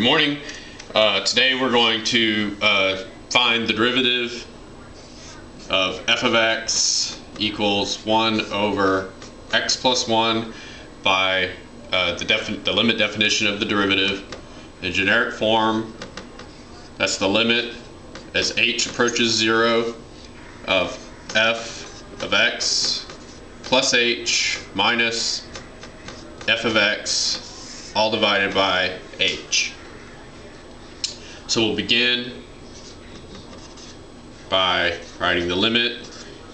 Good morning. Uh, today we're going to uh, find the derivative of f of x equals 1 over x plus 1 by uh, the, the limit definition of the derivative. In generic form, that's the limit as h approaches 0 of f of x plus h minus f of x all divided by h. So we'll begin by writing the limit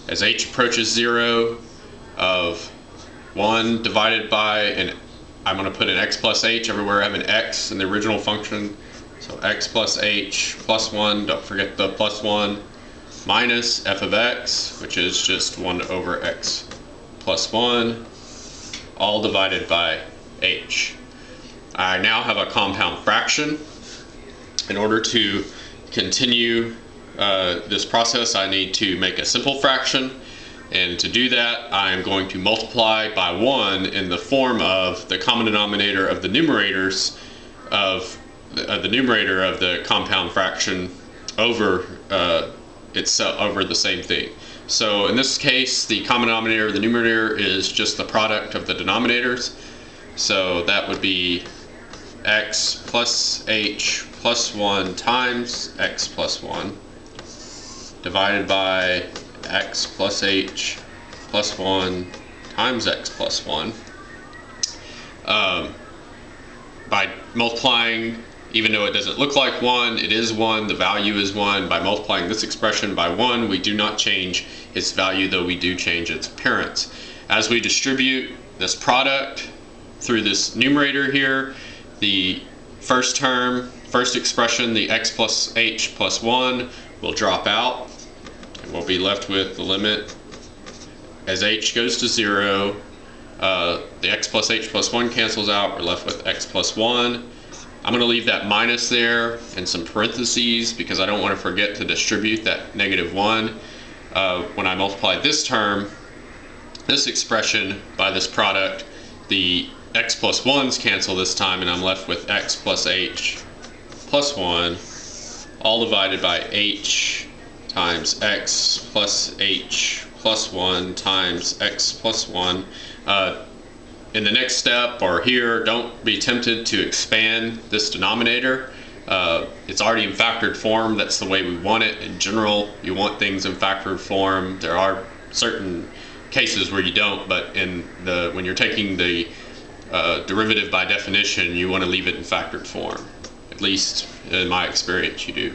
as h approaches 0 of 1 divided by, and I'm going to put an x plus h everywhere I have an x in the original function. So x plus h plus 1, don't forget the plus 1, minus f of x, which is just 1 over x plus 1, all divided by h. I now have a compound fraction in order to continue uh, this process, I need to make a simple fraction. And to do that, I'm going to multiply by 1 in the form of the common denominator of the numerators of uh, the numerator of the compound fraction over uh, itself over the same thing. So in this case, the common denominator of the numerator is just the product of the denominators. So that would be x plus h plus 1 times x plus 1 divided by x plus h plus 1 times x plus 1. Um, by multiplying, even though it doesn't look like 1, it is 1, the value is 1. By multiplying this expression by 1, we do not change its value, though we do change its appearance. As we distribute this product through this numerator here, the first term first expression, the x plus h plus 1, will drop out. And we'll be left with the limit as h goes to 0. Uh, the x plus h plus 1 cancels out. We're left with x plus 1. I'm going to leave that minus there and some parentheses because I don't want to forget to distribute that negative 1. Uh, when I multiply this term, this expression by this product, the x plus 1's cancel this time and I'm left with x plus h plus 1 all divided by h times x plus h plus 1 times x plus 1. Uh, in the next step or here, don't be tempted to expand this denominator. Uh, it's already in factored form. That's the way we want it. In general, you want things in factored form. There are certain cases where you don't, but in the when you're taking the uh, derivative by definition, you want to leave it in factored form. At least in my experience, you do.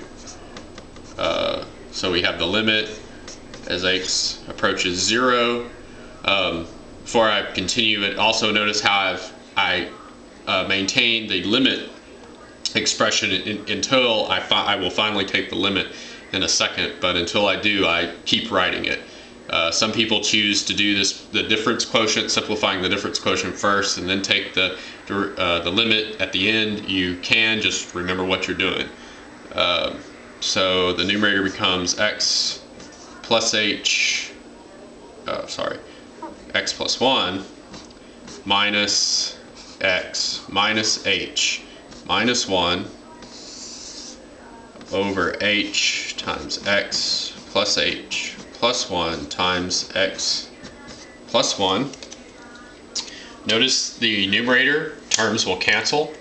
Uh, so we have the limit as x approaches zero. Um, before I continue, it also notice how I've I uh, maintain the limit expression in, until I, I will finally take the limit in a second. But until I do, I keep writing it. Uh, some people choose to do this, the difference quotient, simplifying the difference quotient first, and then take the uh, the limit at the end. You can just remember what you're doing. Uh, so the numerator becomes x plus h, uh, sorry, x plus 1 minus x minus h minus 1 over h times x plus h plus 1 times x plus 1. Notice the numerator terms will cancel,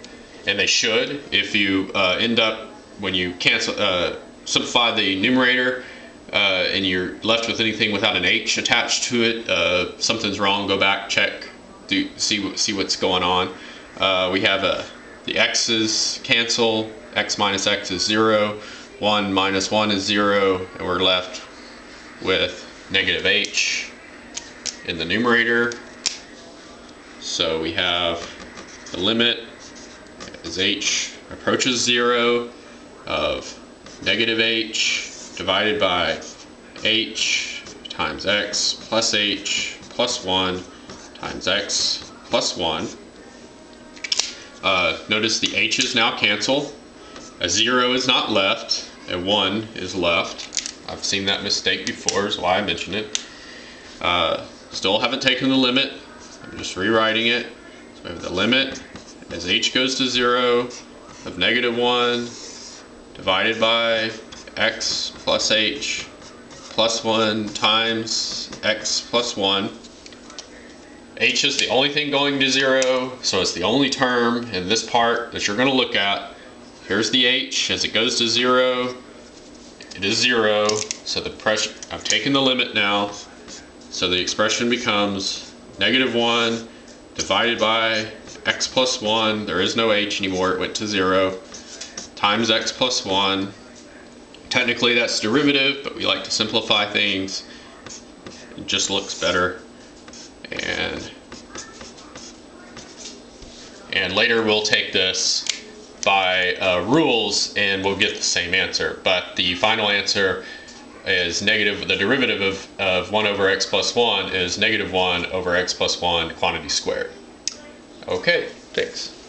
and they should. If you uh, end up, when you cancel, uh, simplify the numerator, uh, and you're left with anything without an h attached to it, uh, something's wrong, go back, check, do, see, see what's going on. Uh, we have a, the x's cancel, x minus x is 0, 1 minus 1 is 0, and we're left with negative h in the numerator. So we have the limit as h approaches zero of negative h divided by h times x plus h plus 1 times x plus 1. Uh, notice the h's now cancel. A 0 is not left, a 1 is left. I've seen that mistake before, is why I mention it. Uh, still haven't taken the limit. I'm just rewriting it. So we have the limit as h goes to 0 of negative 1 divided by x plus h plus 1 times x plus 1. h is the only thing going to 0, so it's the only term in this part that you're going to look at. Here's the h. As it goes to 0, it is 0, so the pressure, I've taken the limit now, so the expression becomes negative 1 divided by x plus 1, there is no h anymore, it went to 0, times x plus 1. Technically that's derivative, but we like to simplify things. It just looks better. And, and later we'll take this by uh, rules and we'll get the same answer. But the final answer is negative, the derivative of, of 1 over x plus 1 is negative 1 over x plus 1 quantity squared. Okay, thanks.